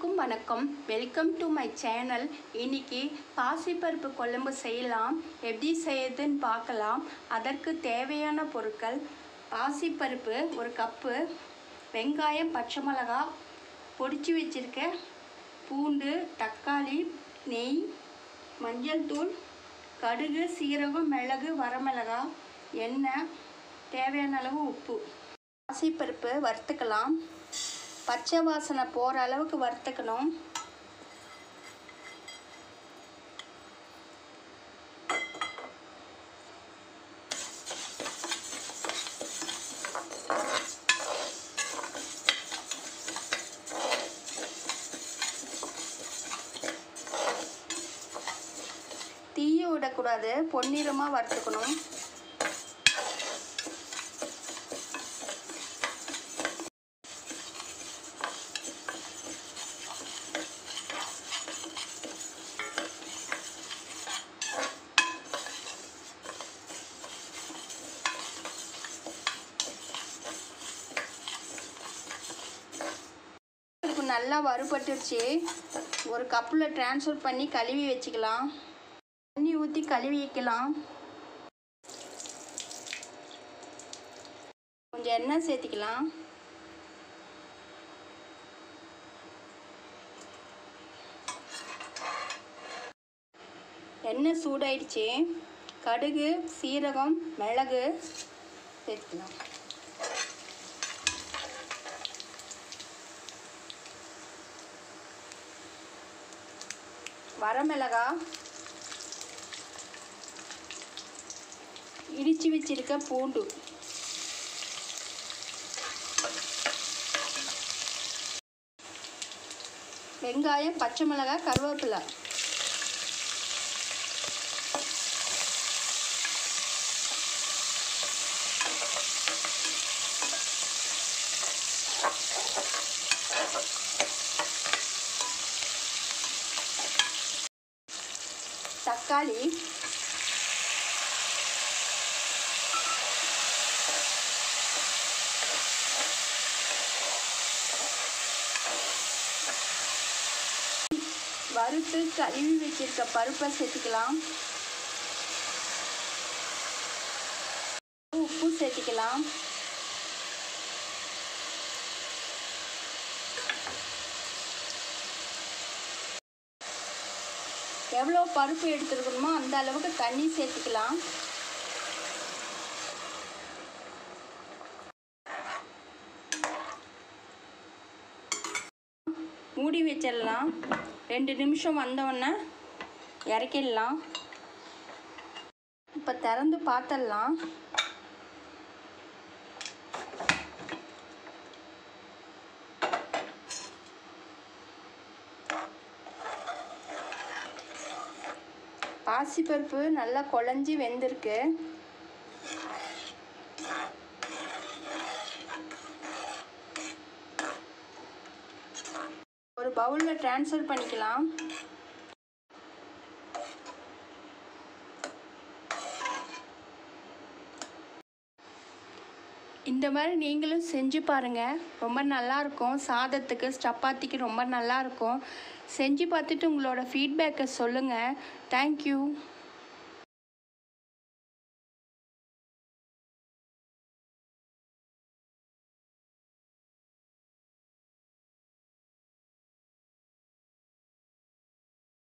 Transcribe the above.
அனைவருக்கும் வணக்கம். Welcome to my channel இன்னைக்கு பாசிப்பருப்பு குழம்பு செய்யலாம். எப்படி செய்யுதுன்னு பார்க்கலாம். அதற்கு தேவையான பொருட்கள். பாசிப்பருப்பு ஒரு கப்பு. வெங்காயம் பச்சை மிளகா பொடிச்சு வச்சிருக்க பூண்டு தக்காளி நெய் மஞ்சள் தூள் கடுகு சீரகம் மிளகு வரமிளகா எண்ணெய் தேவையான அளவு உப்பு. பாசிப்பருப்பு வறுத்துக்கலாம். பச்சை வாசனை போகிற அளவுக்கு வறுத்துக்கணும். தீய விடக்கூடாது பொன்னிறமாக வறுத்துக்கணும். நல்லா வறுபட்டுருச்சு. ஒரு கப்பில் ட்ரான்ஸ்ஃபர் பண்ணி கழுவி வச்சுக்கலாம். தண்ணி ஊற்றி கழுவி வைக்கலாம். கொஞ்சம் எண்ணெய் சேர்த்திக்கலாம். எண்ணெய் சூடாயிடுச்சு. கடுகு சீரகம் மிளகு சேர்த்துக்கலாம். வரமிளகா இடித்து வச்சிருக்க பூண்டு. வெங்காயம் பச்சை மிளகாய் கருவேப்பிலை. தக்காளி. வறுத்து கழுவி வச்சிருக்க பருப்பை சேர்த்துக்கலாம். உப்பு சேர்த்துக்கலாம். எவ்வளோ பருப்பு எடுத்துருக்கணுமோ அந்த அளவுக்கு தண்ணி சேர்த்துக்கலாம். மூடி வச்சிடலாம். ரெண்டு நிமிஷம் வந்தவுடனே இறக்கிடலாம். இப்போ திறந்து பார்த்துடலாம். பாசிப்பருப்பு நல்லா குழஞ்சி வெந்திருக்கு. ஒரு பவுலில் ட்ரான்ஸ்ஃபர் பண்ணிக்கலாம். இந்த மாதிரி நீங்களும் செஞ்சு பாருங்கள் ரொம்ப நல்லாயிருக்கும் சாதத்துக்கு சப்பாத்திக்கு ரொம்ப நல்லாயிருக்கும் செஞ்சு பார்த்துட்டு உங்களோட ஃபீட்பேக்கை சொல்லுங்கள் தேங்க்யூ